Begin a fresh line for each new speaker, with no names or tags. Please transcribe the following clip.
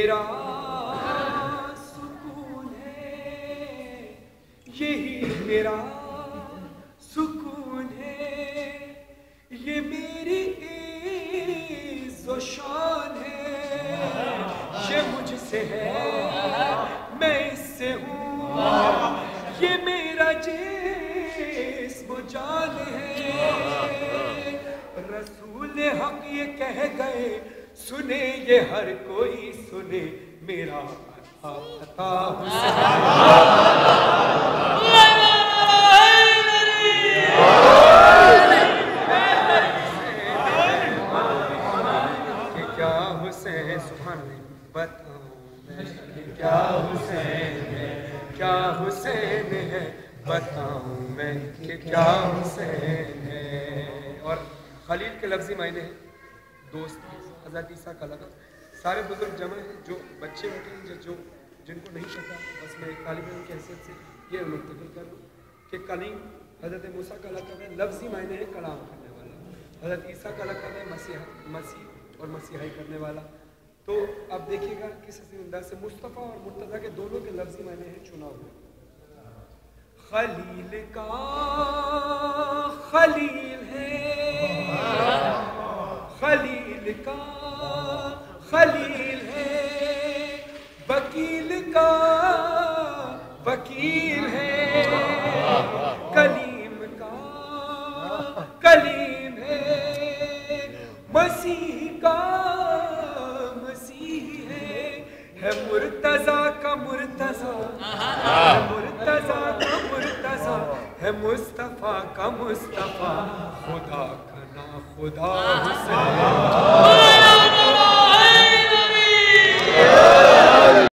मेरा सुकून है, यही मेरा सुकून है। ये मेरी है, ये मुझसे है, मैं इससे हूँ। ये मेरा जिस्म जान है। रसूल हम ये कह गए सुने ये हर कोई सुने मेरा क्या हुसैन सुभान कि क्या हुसैन है? क्या हुसैन है? बताऊँ मैं कि क्या हुसैन है? और खलील के लफ्जी मायने हैं। दोस्त हज़रत ईसा का लगा सारे बुज़ुर्ग जमा हैं, जो बच्चे होते हैं, जो जिनको नहीं पता, बस मैं एक इल्म की हैसियत से ये मुंतकिल कर दूँ कि कलीम हज़रत मूसा का लकब है लफ्जी मायने है, कलाम करने वाला। हज़रत ईसा का लकब है, मसीहा, मसीह और मसीहाई करने वाला। तो अब देखिएगा किस अंदाज से मुस्तफ़ा और मुर्तज़ा के दोनों के लफ्जी मायने हैं चुनाव हुआ खलील का, खलील खलील है। वकील का वकील है। कलीम का कलीम है। मसीह का मसीह है। है मुर्तजा का मुर्तजा। है मुर्तजा का मुर्तजा। है मुस्तफ़ा का मुस्तफ़ा। खुदा का ना खुदा हुसैन।